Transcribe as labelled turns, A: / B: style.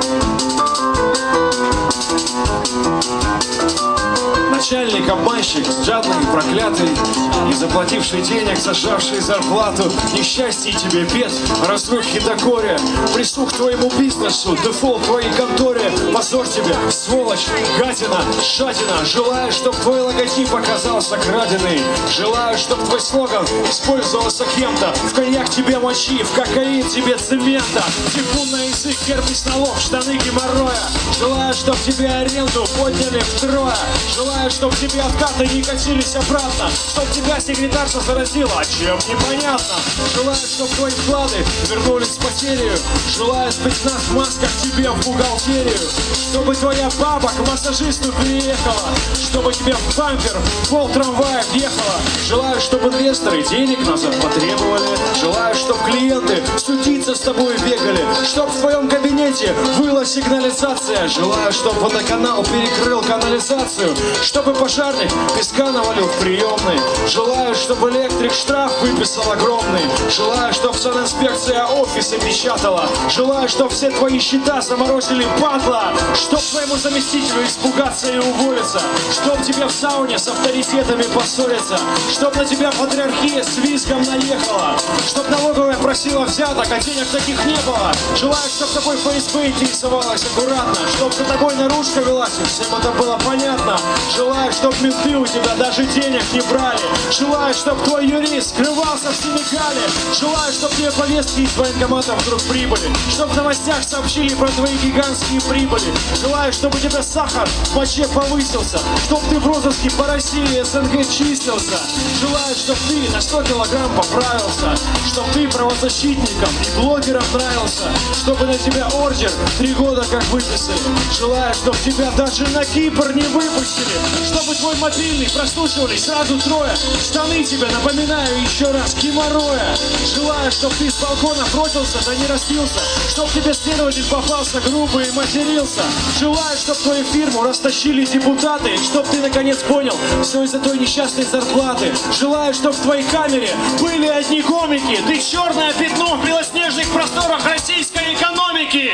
A: Thank you. Начальник, обманщик, жадный, проклятый Не заплативший денег, сожравший зарплату Несчастье тебе, бед, разрухи до горя. Присух твоему бизнесу, дефолт твоей конторе. Позор тебе, сволочь, гадина, шатина Желаю, чтоб твой логотип оказался краденый. Желаю, чтоб твой слоган использовался кем-то. В коньяк тебе мочи, в кокаин тебе цемента. Типун на язык, кирпич налог, штаны геморроя. Желаю, чтоб тебе аренду подняли втрое. Желаю, чтоб тебе откаты не катились обратно Чтоб тебя секретарша заразила, чем непонятно. Желаю, чтоб твои вклады вернулись в потерю. Желаю спецназ в масках тебе в бухгалтерию. Чтобы твоя баба к массажисту переехала Чтобы тебе в бампер пол трамвая въехала. Желаю, чтобы инвесторы денег назад потребовали Желаю, чтоб клиенты судиться с тобой бегали Чтоб в твоем кабинете выла сигнализация. Желаю, чтоб водоканал перекрыл канализацию Чтобы пожарник песка навалил в приемной. Желаю, чтобы электрик штраф выписал огромный. Желаю, чтоб санинспекция офисы печатала. Желаю, чтоб все твои счета заморозили падла. Чтоб твоему заместителю испугаться и уволиться. Чтоб тебе в сауне с авторитетами поссориться. Чтоб на тебя патриархия с визгом наехала Чтоб налоговая просила взяток, а денег таких не было. Желаю, чтоб тобой ФСБ интересовалась аккуратно Чтоб за тобой наружка велась, и всем это было понятно. Желаю, чтоб менты у тебя даже денег не брали. Желаю, чтоб твой юрист скрывался в Сенегале. Желаю, чтоб тебе повестки из военкомата вдруг прибыли. Чтоб в новостях сообщили про твои гигантские прибыли. Желаю, чтобы у тебя сахар в моче повысился. Чтоб ты в розыске по России СНГ числился. Желаю, чтоб ты на 100 килограмм поправился Чтоб ты правозащитникам и блогерам нравился Чтобы на тебя ордер три года как выписали. Желаю, чтоб тебя даже на Кипр не выпустили. Чтобы твой мобильный прослушивали сразу трое. Штаны тебе, напоминаю еще раз, геморроя Желаю, чтоб ты с балкона бросился, да не распился. Чтоб тебе следователь попался грубо и матерился. Желаю, чтоб твою фирму растащили депутаты. Чтоб ты наконец понял, все из-за той несчастной зарплаты. Желаю, чтоб в твоей камере были одни комики Ты черное пятно в белоснежных просторах российской экономики